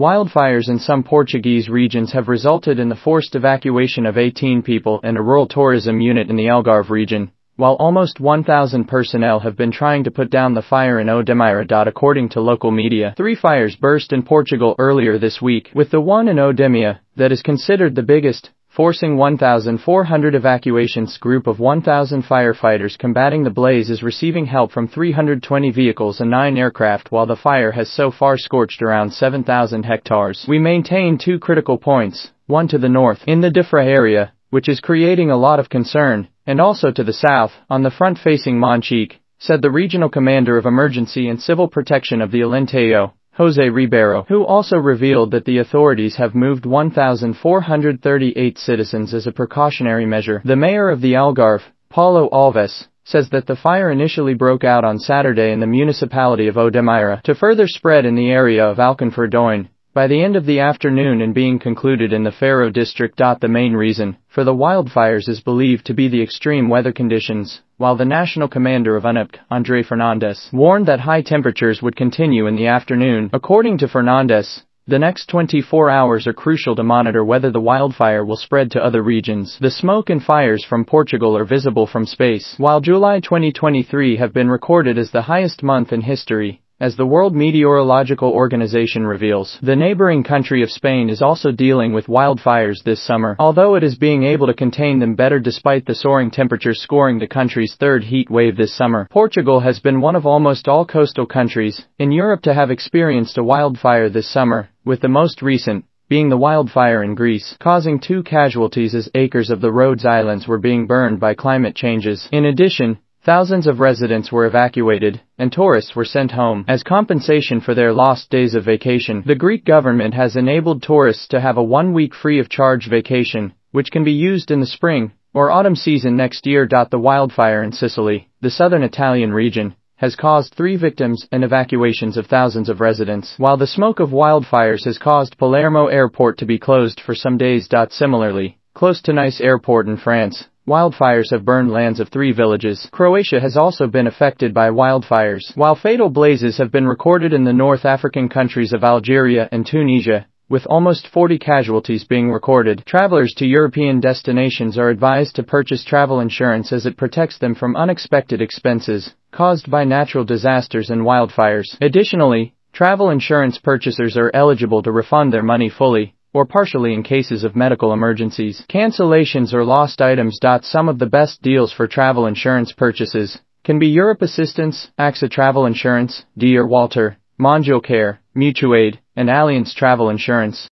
Wildfires in some Portuguese regions have resulted in the forced evacuation of 18 people and a rural tourism unit in the Algarve region, while almost 1,000 personnel have been trying to put down the fire in Odemira. According to local media, three fires burst in Portugal earlier this week, with the one in Odemia, that is considered the biggest, forcing 1,400 evacuations group of 1,000 firefighters combating the blaze is receiving help from 320 vehicles and 9 aircraft while the fire has so far scorched around 7,000 hectares. We maintain two critical points, one to the north, in the Defeira area, which is creating a lot of concern, and also to the south, on the front facing Monchique, said the regional commander of emergency and civil protection of the Alentejo, Jose Ribeiro, who also revealed that the authorities have moved 1,438 citizens as a precautionary measure. The mayor of the Algarve, Paulo Alves, says that the fire initially broke out on Saturday in the municipality of Odemira to further spread in the area of Alcanforadoin, by the end of the afternoon and being concluded in the Faro district. The main reason for the wildfires is believed to be the extreme weather conditions, while the national commander of ANEPC, Andre Fernandes, warned that high temperatures would continue in the afternoon. According to Fernandes, the next 24 hours are crucial to monitor whether the wildfire will spread to other regions. The smoke and fires from Portugal are visible from space, while July 2023 have been recorded as the highest month in history. As the World Meteorological Organization reveals, the neighboring country of Spain is also dealing with wildfires this summer, although it is being able to contain them better despite the soaring temperatures scoring the country's third heat wave this summer. Portugal has been one of almost all coastal countries in Europe to have experienced a wildfire this summer, with the most recent, being the wildfire in Greece, causing two casualties as acres of the Rhodes Islands were being burned by climate changes. In addition, Thousands of residents were evacuated, and tourists were sent home. As compensation for their lost days of vacation, the Greek government has enabled tourists to have a one-week free-of-charge vacation, which can be used in the spring or autumn season next year. The wildfire in Sicily, the southern Italian region, has caused three victims and evacuations of thousands of residents, while the smoke of wildfires has caused Palermo Airport to be closed for some days. Similarly, close to Nice Airport in France, Wildfires have burned lands of three villages. Croatia has also been affected by wildfires, while fatal blazes have been recorded in the North African countries of Algeria and Tunisia, with almost 40 casualties being recorded. Travelers to European destinations are advised to purchase travel insurance as it protects them from unexpected expenses caused by natural disasters and wildfires. Additionally, travel insurance purchasers are eligible to refund their money fully or partially in cases of medical emergencies. Cancellations or lost items. Some of the best deals for travel insurance purchases can be Europ Assistance, AXA Travel Insurance, Dear Walter, Mondial Care, Mutuaid, and Allianz Travel Insurance.